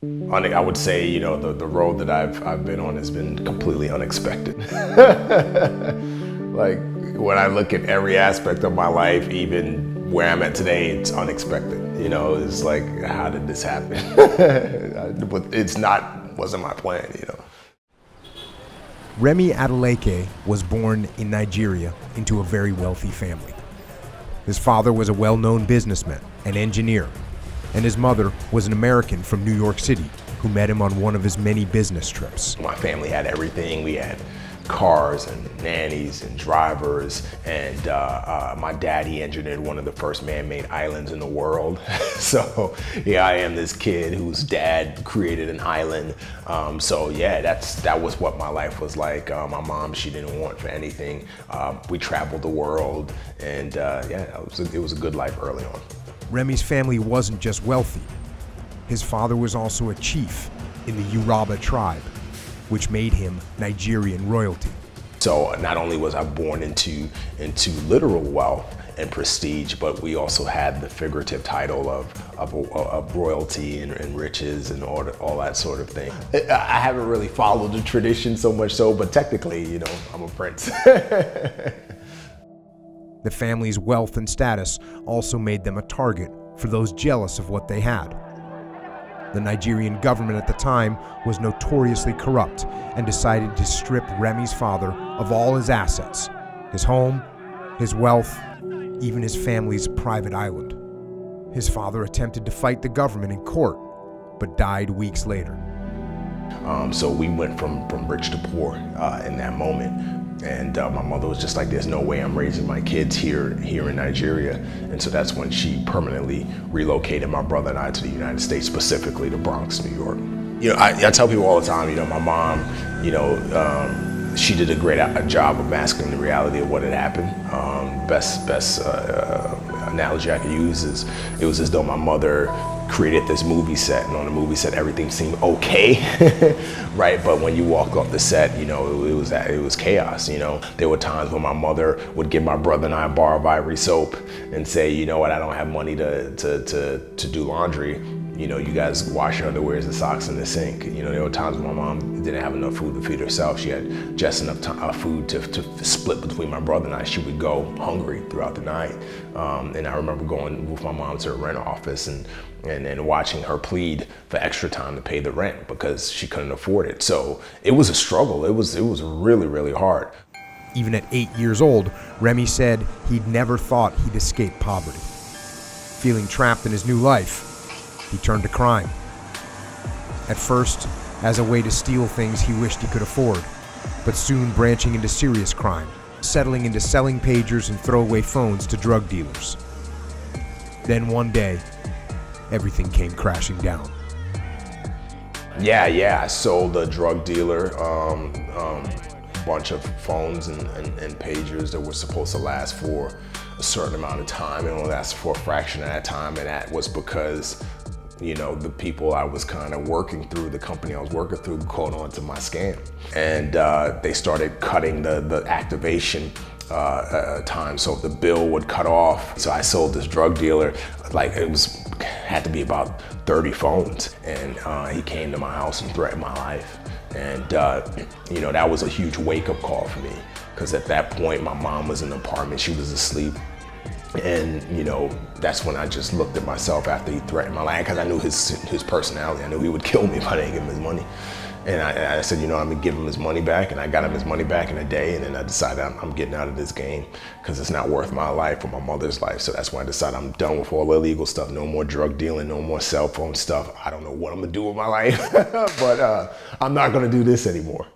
I would say, you know, the, the road that I've, I've been on has been completely unexpected. like, when I look at every aspect of my life, even where I'm at today, it's unexpected. You know, it's like, how did this happen? but it's not, wasn't my plan, you know. Remi Adeleke was born in Nigeria into a very wealthy family. His father was a well-known businessman and engineer and his mother was an American from New York City who met him on one of his many business trips. My family had everything. We had cars and nannies and drivers. And uh, uh, my daddy engineered one of the first man-made islands in the world. so yeah, I am, this kid whose dad created an island. Um, so yeah, that's that was what my life was like. Uh, my mom, she didn't want for anything. Um, we traveled the world, and uh, yeah, it was, a, it was a good life early on. Remi's family wasn't just wealthy. His father was also a chief in the Yoruba tribe, which made him Nigerian royalty. So not only was I born into, into literal wealth and prestige, but we also had the figurative title of, of, of royalty and, and, riches and all, all that sort of thing. I haven't really followed the tradition so much so, but technically, you know, I'm a prince. The family's wealth and status also made them a target for those jealous of what they had. The Nigerian government at the time was notoriously corrupt and decided to strip Remi's father of all his assets, his home, his wealth, even his family's private island. His father attempted to fight the government in court, but died weeks later. Um, so we went from, from rich to poor uh, in that moment. And uh, my mother was just like, there's no way I'm raising my kids here, here in Nigeria. And so that's when she permanently relocated my brother and I to the United States, specifically the Bronx, New York. You know, I, I tell people all the time, you know, my mom, you know, um, she did a great job of masking the reality of what had happened. Um, best, best uh, uh, analogy I could use is it was as though my mother created this movie set and on the movie set everything seemed okay right? But when you walk off the set you know it, it, was it was chaos you know? There were times when my mother would give my brother and I a bar of ivory soap and say you know what? I don't have money to to to, to do laundry you know, you guys wash your underwears and socks in the sink. You know, there were times my mom didn't have enough food to feed herself. She had just enough uh, food to, to split between my brother and I. She would go hungry throughout the night. Um, and I remember going with my mom to her rent office and, and, and watching her plead for extra time to pay the rent because she couldn't afford it. So it was a struggle. It was, it was really, really hard. Even at eight years old, Remi said he'd never thought he'd escape poverty. Feeling trapped in his new life, he turned to crime. At first, as a way to steal things he wished he could afford, but soon branching into serious crime, settling into selling pagers and throwaway phones to drug dealers. Then one day, everything came crashing down. Yeah, yeah, I sold a drug dealer um, um, a bunch of phones and, and, and pagers that were supposed to last for a certain amount of time and only last for a fraction of that time, and that was because you know, the people I was kind of working through, the company I was working through, caught on to my scam. And uh, they started cutting the, the activation uh, uh, time, so the bill would cut off. So I sold this drug dealer, like it was, had to be about 30 phones. And uh, he came to my house and threatened my life. And, uh, you know, that was a huge wake up call for me. Because at that point, my mom was in the apartment, she was asleep. And you know, that's when I just looked at myself after he threatened my life because I knew his his personality. I knew he would kill me if I didn't give him his money. And I, I, said, you know, I'm gonna give him his money back. And I got him his money back in a day. And then I decided I'm, I'm getting out of this game because it's not worth my life or my mother's life. So that's when I decided I'm done with all the illegal stuff. No more drug dealing, no more cell phone stuff. I don't know what I'm gonna do with my life, but uh, I'm not gonna do this anymore.